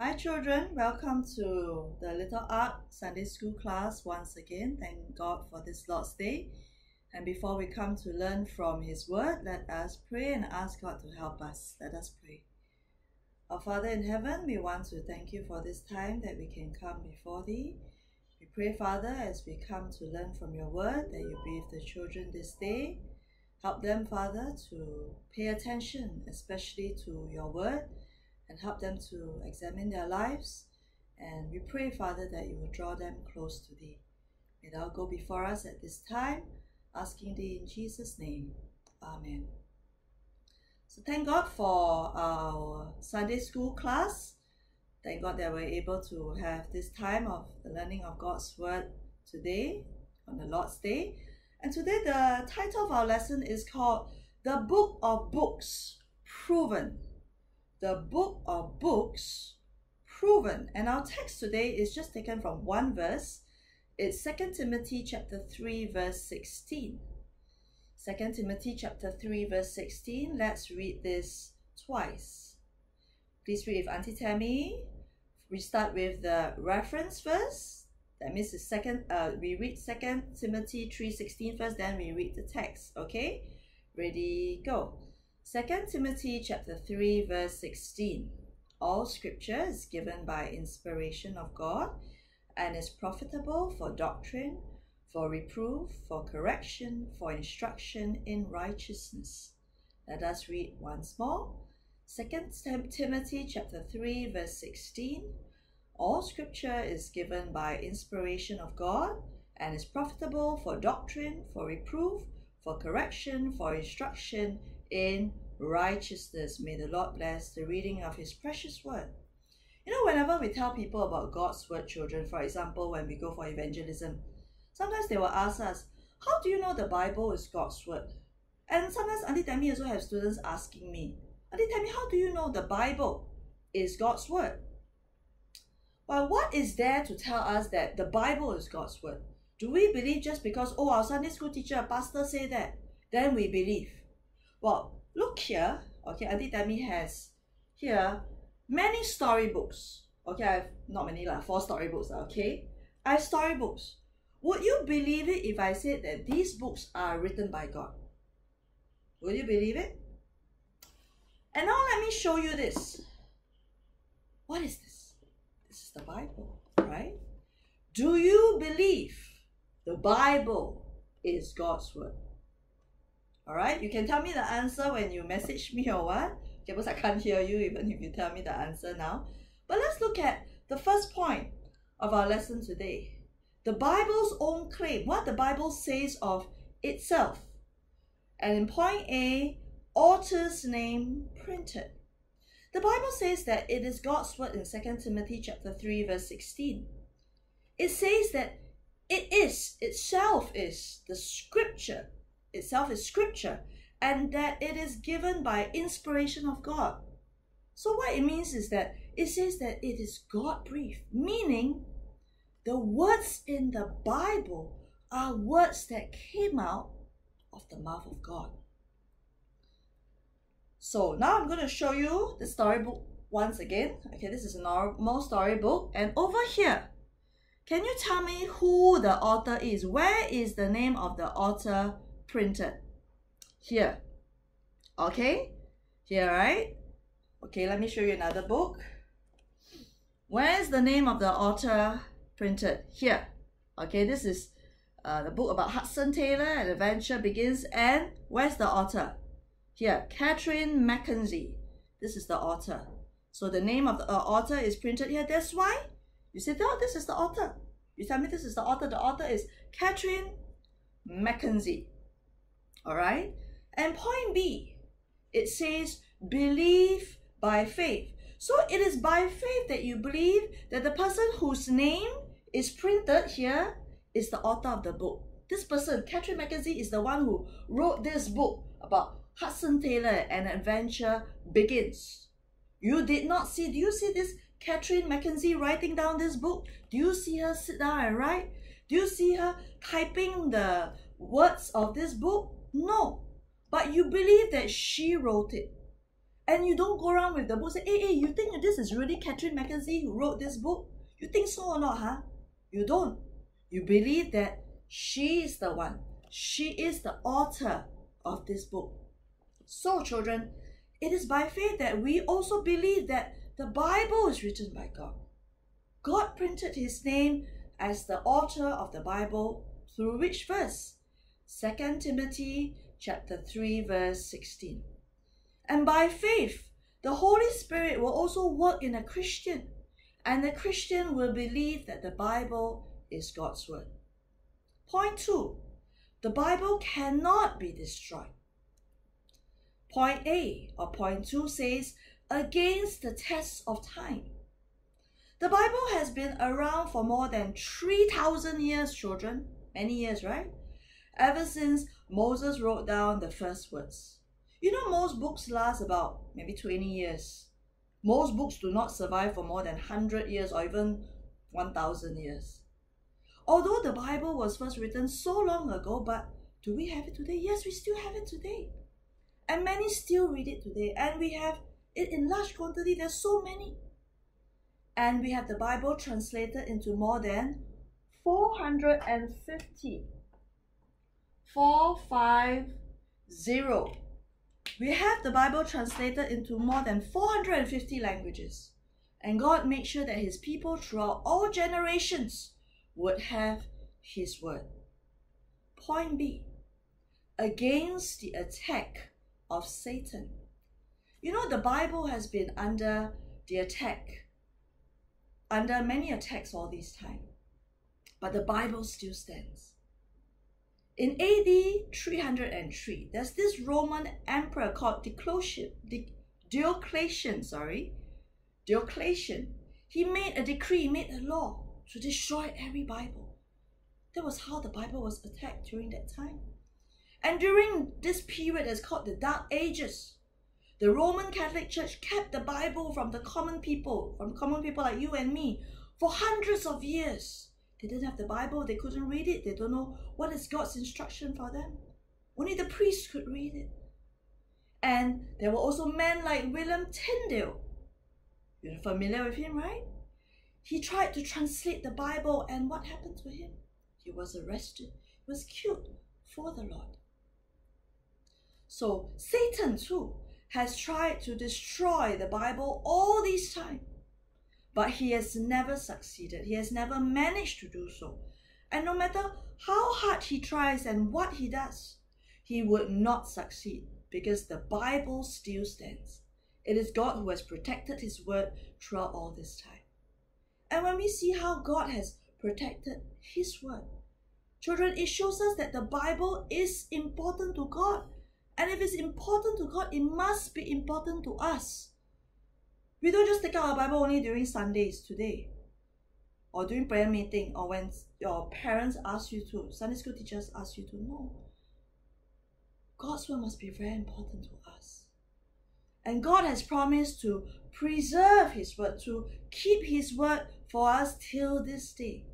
Hi children, welcome to the Little Ark Sunday School class once again. Thank God for this Lord's Day. And before we come to learn from His Word, let us pray and ask God to help us. Let us pray. Our Father in heaven, we want to thank you for this time that we can come before Thee. We pray, Father, as we come to learn from your Word, that you be with the children this day. Help them, Father, to pay attention, especially to your Word and help them to examine their lives. And we pray, Father, that you will draw them close to Thee. May Thou go before us at this time, asking Thee in Jesus' name. Amen. So thank God for our Sunday school class. Thank God that we're able to have this time of the learning of God's Word today on the Lord's Day. And today the title of our lesson is called The Book of Books Proven the book of books proven. And our text today is just taken from one verse. It's 2 Timothy chapter 3 verse 16. 2 Timothy chapter 3 verse 16. Let's read this twice. Please read with Auntie Tammy. We start with the reference verse. That means the second uh we read 2 Timothy 3:16 first, then we read the text. Okay? Ready, go. 2 Timothy chapter 3 verse 16. All scripture is given by inspiration of God and is profitable for doctrine, for reproof, for correction, for instruction in righteousness. Let us read once more. 2 Timothy chapter 3 verse 16. All scripture is given by inspiration of God and is profitable for doctrine, for reproof, for correction, for instruction in righteousness. May the Lord bless the reading of His precious word. You know, whenever we tell people about God's word, children, for example, when we go for evangelism, sometimes they will ask us, How do you know the Bible is God's word? And sometimes Auntie Tammy also have students asking me, Auntie Tammy, how do you know the Bible is God's word? Well, what is there to tell us that the Bible is God's word? Do we believe just because, oh, our Sunday school teacher, pastor say that, then we believe? Well, look here, okay, Auntie Tammy has here many storybooks. Okay, I have not many like four storybooks, okay? I have storybooks. Would you believe it if I said that these books are written by God? Would you believe it? And now let me show you this. What is this? This is the Bible, right? Do you believe the Bible is God's word? All right, you can tell me the answer when you message me or what. Okay, because I can't hear you even if you tell me the answer now. But let's look at the first point of our lesson today. The Bible's own claim, what the Bible says of itself. And in point A, author's name printed. The Bible says that it is God's word in 2 Timothy chapter 3 verse 16. It says that it is itself is the scripture itself is scripture and that it is given by inspiration of God. So, what it means is that it says that it is God breathed, meaning the words in the Bible are words that came out of the mouth of God. So, now I'm going to show you the storybook once again. Okay, this is a normal storybook, and over here, can you tell me who the author is? Where is the name of the author printed. Here. Okay? Here right? Okay let me show you another book. Where's the name of the author printed? Here. Okay this is uh, the book about Hudson Taylor An Adventure Begins and where's the author? Here Catherine Mackenzie. This is the author. So the name of the uh, author is printed here. That's why you said oh this is the author. You tell me this is the author. The author is Catherine Mackenzie all right? And point B, it says, believe by faith. So it is by faith that you believe that the person whose name is printed here is the author of the book. This person, Catherine Mackenzie, is the one who wrote this book about Hudson Taylor An Adventure Begins. You did not see, do you see this Catherine Mackenzie writing down this book? Do you see her sit down and write? Do you see her typing the words of this book? No. But you believe that she wrote it. And you don't go around with the book say, hey, hey, you think this is really Catherine Mackenzie who wrote this book? You think so or not, huh? You don't. You believe that she is the one. She is the author of this book. So, children, it is by faith that we also believe that the Bible is written by God. God printed his name as the author of the Bible through which verse? 2 Timothy chapter 3 verse 16. And by faith, the Holy Spirit will also work in a Christian, and the Christian will believe that the Bible is God's word. Point 2. The Bible cannot be destroyed. Point A or point 2 says, against the test of time. The Bible has been around for more than 3,000 years, children. Many years, right? Ever since Moses wrote down the first words. You know, most books last about maybe 20 years. Most books do not survive for more than 100 years or even 1,000 years. Although the Bible was first written so long ago, but do we have it today? Yes, we still have it today. And many still read it today. And we have it in large quantity. There's so many. And we have the Bible translated into more than 450. 450. We have the Bible translated into more than 450 languages. And God made sure that his people throughout all generations would have his word. Point B. Against the attack of Satan. You know, the Bible has been under the attack, under many attacks all this time, but the Bible still stands. In AD 303, there's this Roman emperor called Diocletian, sorry, Diocletian. He made a decree, he made a law to destroy every Bible. That was how the Bible was attacked during that time. And during this period that's called the Dark Ages, the Roman Catholic Church kept the Bible from the common people, from common people like you and me, for hundreds of years. They didn't have the Bible, they couldn't read it, they don't know what is God's instruction for them. Only the priests could read it. And there were also men like William Tyndale. You're familiar with him, right? He tried to translate the Bible, and what happened to him? He was arrested, he was killed for the Lord. So Satan too has tried to destroy the Bible all these time, but he has never succeeded. He has never managed to do so. And no matter how hard he tries and what he does, he would not succeed because the Bible still stands. It is God who has protected his word throughout all this time. And when we see how God has protected his word, children, it shows us that the Bible is important to God and if it's important to God, it must be important to us. We don't just take out our Bible only during Sundays today, or during prayer meeting, or when your parents ask you to, Sunday school teachers ask you to know. God's word must be very important to us. And God has promised to preserve His word, to keep His word for us till this day.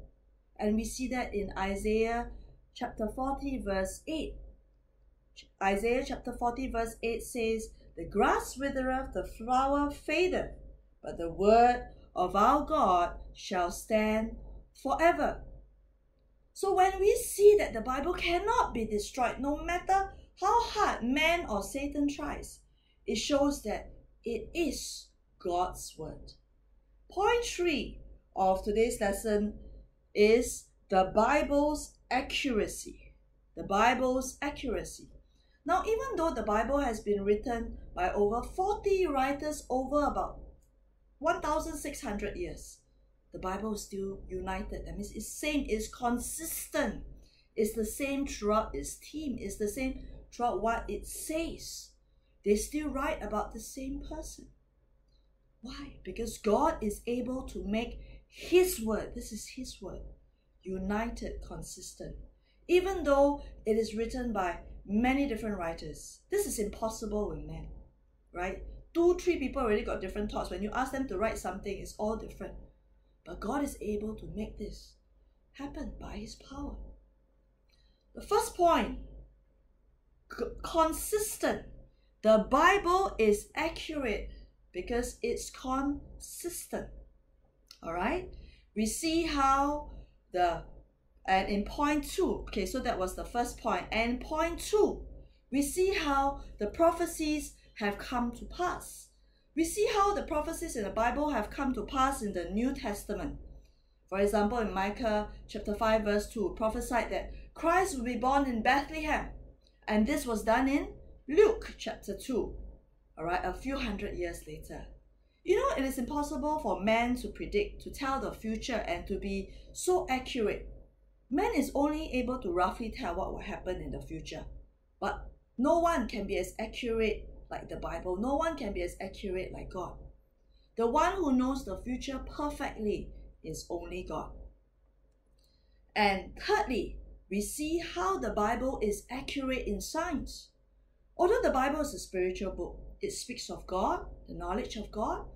And we see that in Isaiah chapter 40, verse 8. Isaiah chapter 40, verse 8 says, The grass withereth, the flower fadeth, but the word of our God shall stand forever. So when we see that the Bible cannot be destroyed, no matter how hard man or Satan tries, it shows that it is God's word. Point three of today's lesson is the Bible's accuracy. The Bible's accuracy. Now, even though the Bible has been written by over 40 writers over about 1,600 years, the Bible is still united. That means it's same, it's consistent. It's the same throughout its theme. It's the same throughout what it says. They still write about the same person. Why? Because God is able to make His word, this is His word, united, consistent. Even though it is written by many different writers. This is impossible with men, right? Two, three people already got different thoughts. When you ask them to write something, it's all different. But God is able to make this happen by His power. The first point consistent. The Bible is accurate because it's consistent. All right? We see how the and in point two, okay, so that was the first point. And point two, we see how the prophecies have come to pass. We see how the prophecies in the Bible have come to pass in the New Testament. For example, in Micah chapter 5, verse 2, prophesied that Christ would be born in Bethlehem. And this was done in Luke chapter 2, all right, a few hundred years later. You know, it is impossible for man to predict, to tell the future, and to be so accurate. Man is only able to roughly tell what will happen in the future. But no one can be as accurate like the Bible. No one can be as accurate like God. The one who knows the future perfectly is only God. And thirdly, we see how the Bible is accurate in science. Although the Bible is a spiritual book, it speaks of God, the knowledge of God.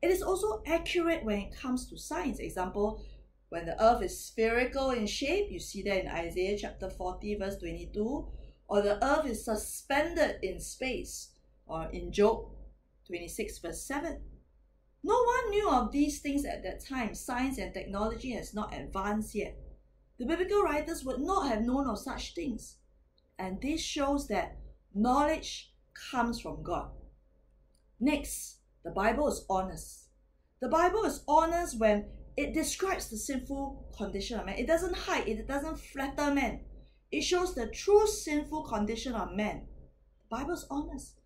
It is also accurate when it comes to science. Example, when the earth is spherical in shape, you see that in Isaiah chapter 40, verse 22, or the earth is suspended in space, or in Job 26, verse 7. No one knew of these things at that time. Science and technology has not advanced yet. The biblical writers would not have known of such things. And this shows that knowledge comes from God. Next, the Bible is honest. The Bible is honest when it describes the sinful condition of man. It doesn't hide, it doesn't flatter man. It shows the true sinful condition of man. The Bible is honest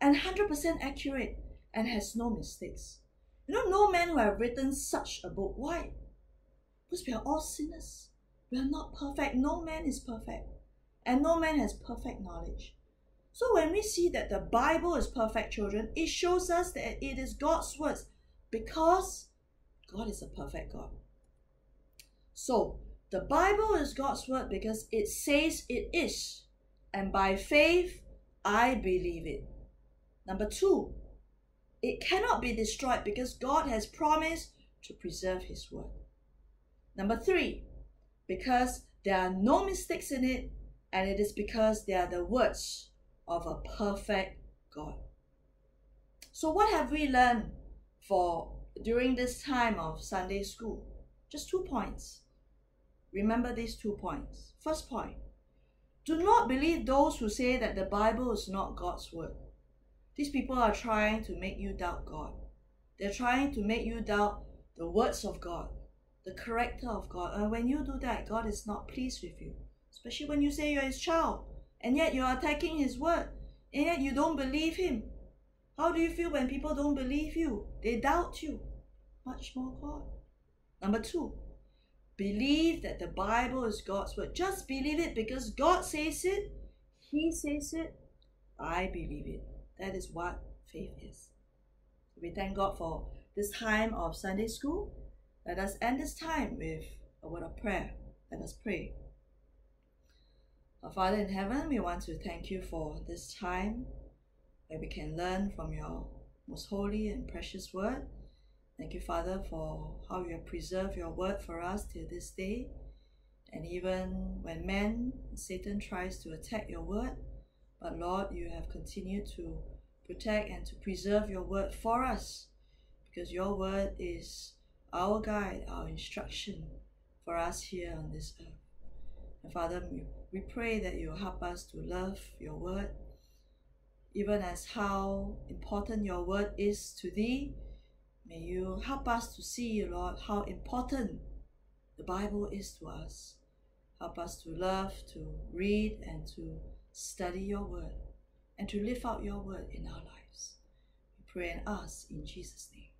and 100% accurate and has no mistakes. You know, no man who have written such a book. Why? Because we are all sinners. We are not perfect. No man is perfect. And no man has perfect knowledge. So when we see that the Bible is perfect, children, it shows us that it is God's words because God is a perfect God. So the Bible is God's word because it says it is. And by faith, I believe it. Number two, it cannot be destroyed because God has promised to preserve His word. Number three, because there are no mistakes in it, and it is because they are the words of a perfect God. So, what have we learned for during this time of Sunday school? Just two points. Remember these two points. First point do not believe those who say that the Bible is not God's word. These people are trying to make you doubt God. They're trying to make you doubt the words of God, the character of God. And when you do that, God is not pleased with you. Especially when you say you're his child, and yet you're attacking his word, and yet you don't believe him. How do you feel when people don't believe you? They doubt you. Much more God. Number two, believe that the Bible is God's word. Just believe it because God says it, He says it, I believe it. That is what faith is. We thank God for this time of Sunday school. Let us end this time with a word of prayer. Let us pray. Our Father in heaven, we want to thank you for this time where we can learn from your most holy and precious word. Thank you, Father, for how you have preserved your word for us till this day. And even when man, Satan, tries to attack your word, but Lord, you have continued to protect and to preserve your word for us because your word is our guide, our instruction for us here on this earth. And Father, we pray that you help us to love your word, even as how important your word is to thee. May you help us to see, Lord, how important the Bible is to us. Help us to love, to read, and to study your word, and to live out your word in our lives. We pray and ask in Jesus' name.